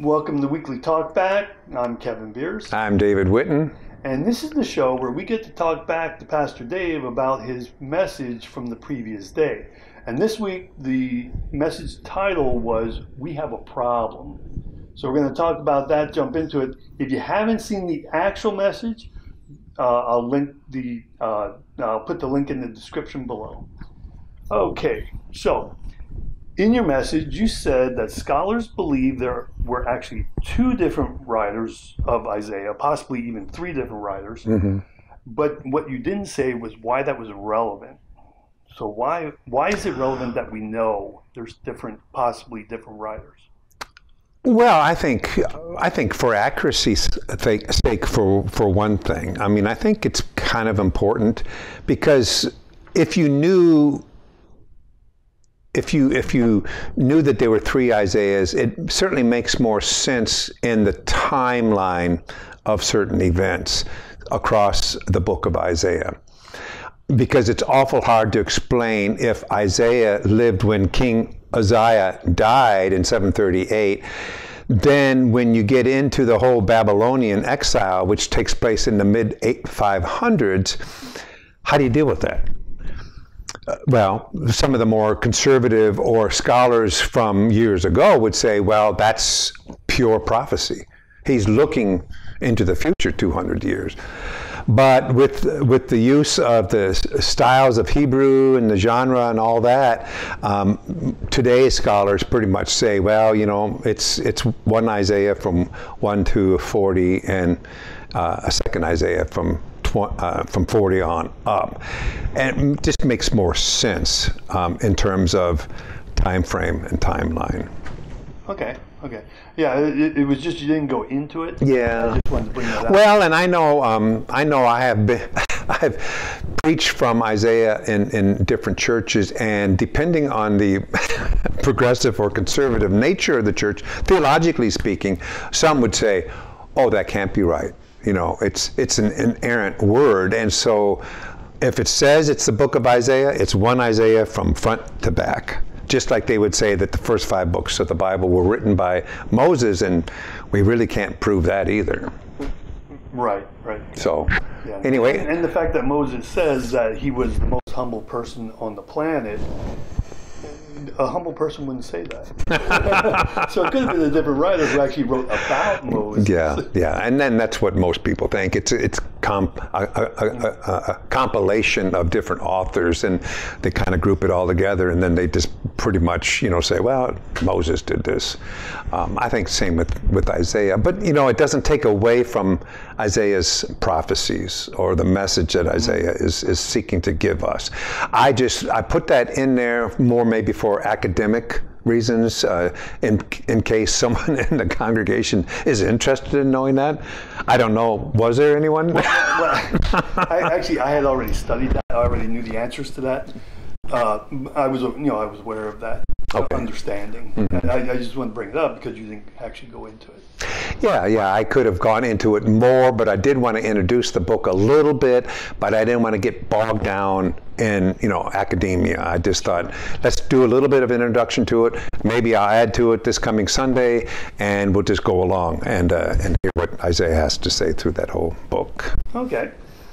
Welcome to Weekly Talk Back. I'm Kevin Beers. I'm David Witten. And this is the show where we get to talk back to Pastor Dave about his message from the previous day. And this week, the message title was We Have a Problem. So we're going to talk about that, jump into it. If you haven't seen the actual message, uh, I'll link the uh, I'll put the link in the description below. Okay, so in your message, you said that scholars believe there were actually two different writers of Isaiah, possibly even three different writers. Mm-hmm. But what you didn't say was why that was relevant. So why why is it relevant that we know there's different, possibly different writers? Well, I think I think for accuracy's sake, for for one thing, I mean, I think it's kind of important because if you knew if you if you knew that there were three Isaiahs, it certainly makes more sense in the timeline of certain events across the book of Isaiah. Because it's awful hard to explain if Isaiah lived when King Uzziah died in 738. Then, when you get into the whole Babylonian exile, which takes place in the mid 500s, how do you deal with that? Well, some of the more conservative or scholars from years ago would say, well, that's pure prophecy. He's looking into the future 200 years. But with with the use of the styles of Hebrew and the genre and all that, um, today's scholars pretty much say, well, you know, it's it's one Isaiah from one to 40 and uh, a second Isaiah from uh, from 40 on up. And it just makes more sense um, in terms of time frame and timeline. Okay. Okay. Yeah, it, it, was just you didn't go into it. Yeah. Well, and I know, um, I know, I have been, I've preached from Isaiah in, in different churches, and depending on the progressive or conservative nature of the church, theologically speaking, some would say, "Oh, that can't be right." You know, it's it's an inerrant word, and so if it says it's the book of Isaiah, it's one Isaiah from front to back. Just like they would say that the first five books of the Bible were written by Moses, and we really can't prove that either. Right, right. So, yeah. anyway. And the fact that Moses says that he was the most humble person on the planet a humble person wouldn't say that. so it could have been a different writer who actually wrote about Moses. Yeah, yeah, and then that's what most people think. It's it's comp, a, a, a, a, compilation of different authors, and they kind of group it all together, and then they just pretty much you know say, well, Moses did this. Um, I think same with with Isaiah, but you know it doesn't take away from Isaiah's prophecies or the message that Isaiah is is seeking to give us. I just I put that in there more maybe for academic reasons, uh, in, in case someone in the congregation is interested in knowing that. I don't know. Was there anyone? Well, I, actually, I had already studied that. I already knew the answers to that. Uh, I was, you know, I was aware of that okay. understanding. Mm-hmm. I, I, just want to bring it up because you didn't actually go into it. Yeah, yeah, I could have gone into it more, but I did want to introduce the book a little bit, but I didn't want to get bogged down in, you know, academia. I just thought, let's do a little bit of introduction to it. Maybe I'll add to it this coming Sunday, and we'll just go along and uh, and hear what Isaiah has to say through that whole book. Okay.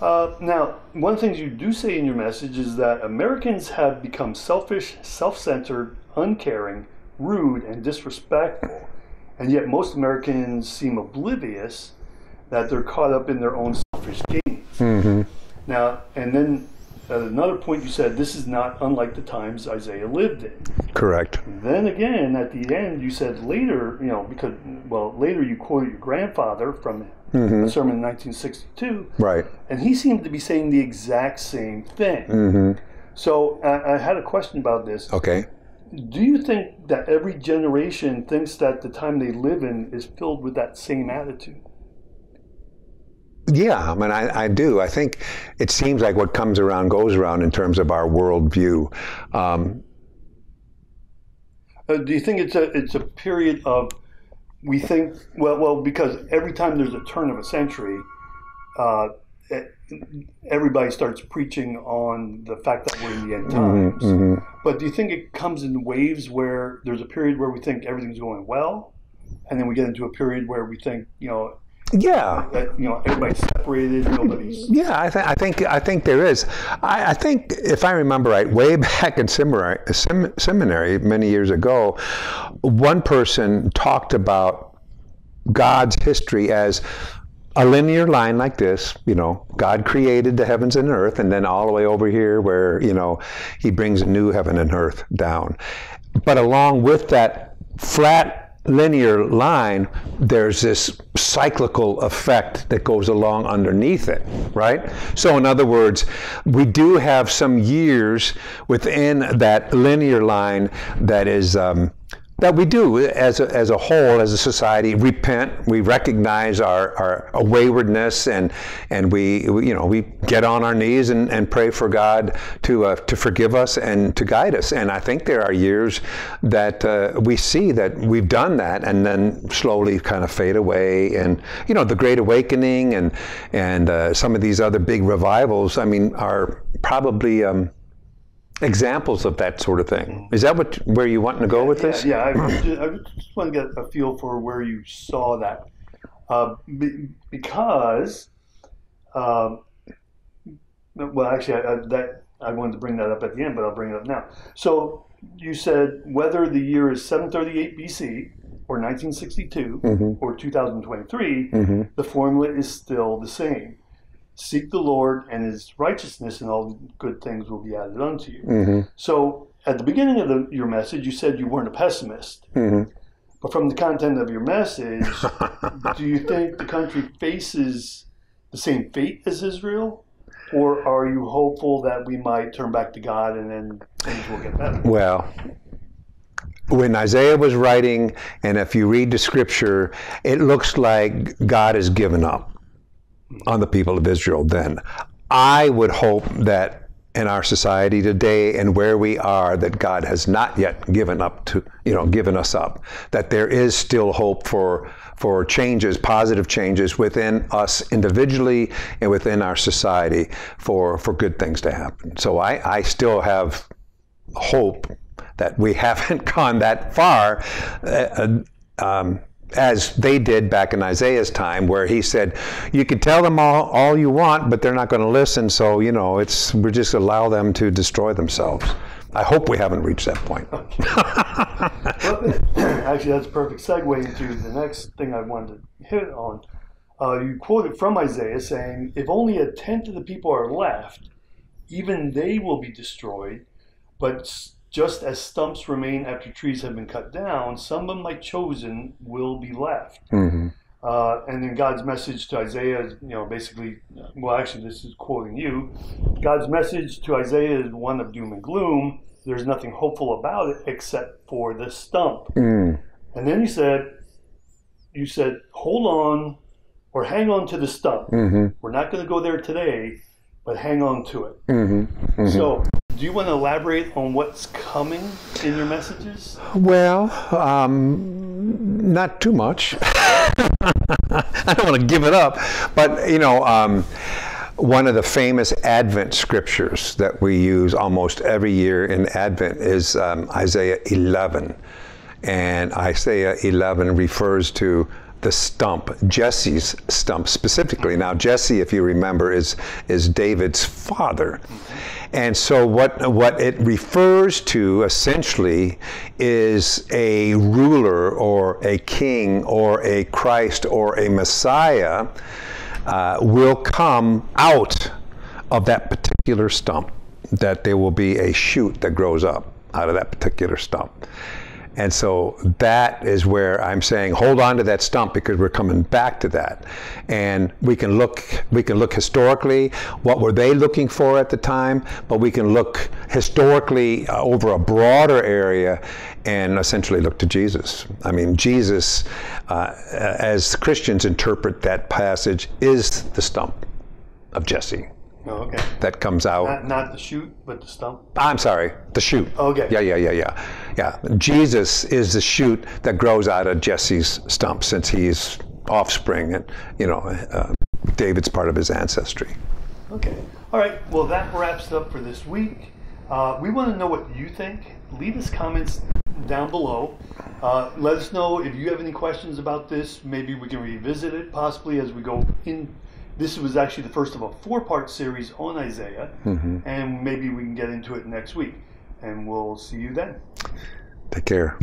Uh, now, one of the things you do say in your message is that Americans have become selfish, self-centered, uncaring, rude, and disrespectful and yet, most Americans seem oblivious that they're caught up in their own selfish gains. Mm-hmm. Now, and then at another point, you said this is not unlike the times Isaiah lived in. Correct. then again, at the end, you said later, you know, because, well, later you quoted your grandfather from mm-hmm. a sermon in 1962. Right. And he seemed to be saying the exact same thing. Mm-hmm. So I, I had a question about this. Okay do you think that every generation thinks that the time they live in is filled with that same attitude? Yeah, I mean, I, I do. I think it seems like what comes around goes around in terms of our worldview. Um, uh, do you think it's a it's a period of we think well well because every time there's a turn of a century, uh, everybody starts preaching on the fact that we're in the end mm-hmm, times. Mm-hmm, mm-hmm. But do you think it comes in waves where there's a period where we think everything's going well, and then we get into a period where we think, you know, Yeah. you know everybody's separated, nobody's. Yeah, I, th- I think I think there is. I, I think if I remember right, way back in seminary, sem- seminary many years ago, one person talked about God's history as a linear line like this. You know, God created the heavens and earth, and then all the way over here where you know He brings a new heaven and earth down. But along with that flat linear line, there's this cyclical effect that goes along underneath it, right? So, in other words, we do have some years within that linear line that is. Um, that we do as a, as a whole, as a society, repent. We recognize our, our waywardness, and and we, we, you know we get on our knees and, and pray for God to uh, to forgive us and to guide us. And I think there are years that uh, we see that we've done that, and then slowly kind of fade away. And you know the Great Awakening and and uh, some of these other big revivals. I mean, are probably. Um, examples of that sort of thing. Is that what where you want to go with this? Yeah, yeah. I just, I just want to get a feel for where you saw that, uh, be, because, um, well, actually, I, I, that I wanted to bring that up at the end, but I'll bring it up now. So you said whether the year is 738 BC or 1962 Mm-hmm. or 2023, the formula is still the same. Seek the Lord and His righteousness, and all good things will be added unto you. Mm-hmm. So, at the beginning of the, your message, you said you weren't a pessimist. Mm-hmm. But from the content of your message, do you think the country faces the same fate as Israel? Or are you hopeful that we might turn back to God and then things will get better? Well, when Isaiah was writing, and if you read the scripture, it looks like God has given up on the people of Israel then. I would hope that in our society today and where we are that God has not yet given up to you know given us up that there is still hope for for changes positive changes within us individually and within our society for for good things to happen so I I still have hope that we haven't gone that far uh, um, as they did back in Isaiah's time, where he said, "You can tell them all, all you want, but they're not going to listen. So you know, it's we just allow them to destroy themselves." I hope we haven't reached that point. Well, actually, that's a perfect segue into the next thing I wanted to hit on. Uh, you quoted from Isaiah saying, If only a tenth of the people are left, even they will be destroyed. But just as stumps remain after trees have been cut down, some of my chosen will be left. hmm Uh, and then God's message to Isaiah is, you know, basically, well, actually, this is quoting you. God's message to Isaiah is one of doom and gloom. There's nothing hopeful about it except for the stump. Mm. And then you said, you said, hold on or hang on to the stump. hmm We're not going to go there today, but hang on to it. hmm So, do you want to elaborate on what's coming in your messages? Well, um, not too much. I don't want to give it up, but you know, um, one of the famous Advent scriptures that we use almost every year in Advent is um, Isaiah 11, and Isaiah 11 refers to the stump, Jesse's stump specifically. Now, Jesse, if you remember, is is David's father, and so what what it refers to essentially is a ruler or a king or a Christ or a Messiah uh, will come out of that particular stump. That there will be a shoot that grows up out of that particular stump. And so that is where I'm saying hold on to that stump because we're coming back to that. And we can look we can look historically what were they looking for at the time, but we can look historically uh, over a broader area and essentially look to Jesus. I mean Jesus uh, as Christians interpret that passage is the stump of Jesse Oh, okay. that comes out Not, not the shoot, but the stump. I'm sorry, the shoot. Okay. Yeah, yeah, yeah, yeah. Yeah. Jesus is the shoot that grows out of Jesse's stump since he's offspring and, you know, uh, David's part of his ancestry. Okay. All right. Well, that wraps up for this week. Uh, we want to know what you think. Leave us comments down below. Uh, let us know if you have any questions about this. Maybe we can revisit it possibly as we go in. This was actually the first of a four part series on Isaiah, and maybe we can get into it next week. And we'll see you then. Take care.